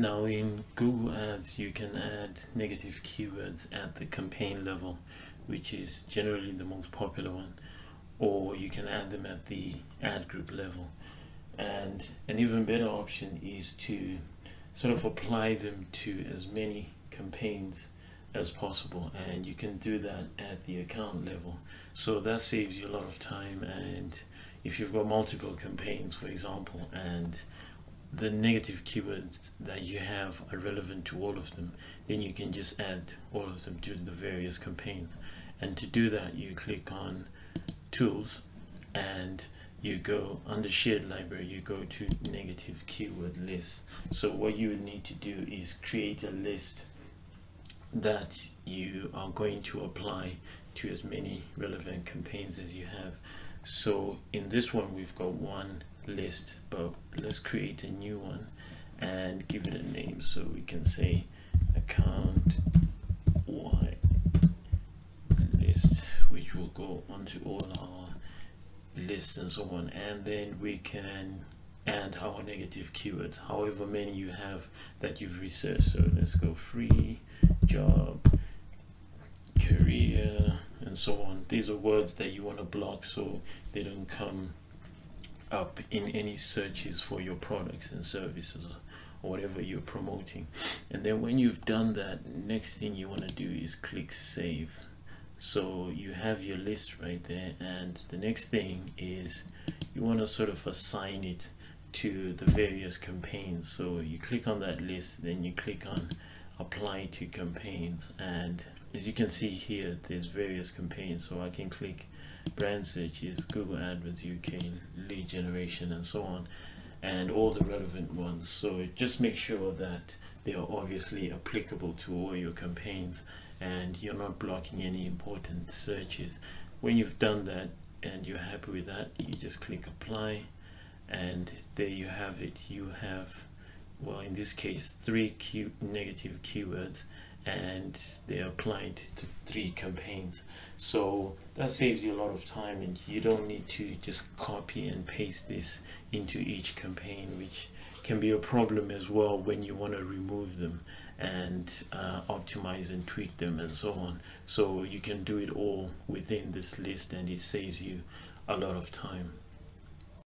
Now in Google Ads you can add negative keywords at the campaign level which is generally the most popular one or you can add them at the ad group level. And an even better option is to sort of apply them to as many campaigns as possible and you can do that at the account level. So that saves you a lot of time and if you've got multiple campaigns for example and the negative keywords that you have are relevant to all of them then you can just add all of them to the various campaigns. And to do that you click on tools and you go under shared library you go to negative keyword list. So what you would need to do is create a list that you are going to apply to as many relevant campaigns as you have. So in this one we've got one list but let's create a new one and give it a name so we can say account y list which will go onto all our lists and so on. And then we can add our negative keywords however many you have that you've researched. So let's go free job career and so on. These are words that you want to block so they don't come up in any searches for your products and services or whatever you're promoting. And then when you've done that next thing you want to do is click save. So you have your list right there and the next thing is you want to sort of assign it to the various campaigns. So you click on that list then you click on apply to campaigns and as you can see here there's various campaigns so I can click brand searches, Google AdWords UK, lead generation, and so on, and all the relevant ones. So just make sure that they are obviously applicable to all your campaigns and you're not blocking any important searches. When you've done that and you're happy with that, you just click apply and there you have it. You have, well, in this case, three negative keywords and they're applied to three campaigns. So that saves you a lot of time and you don't need to just copy and paste this into each campaign which can be a problem as well when you want to remove them and uh, optimize and tweak them and so on. So you can do it all within this list and it saves you a lot of time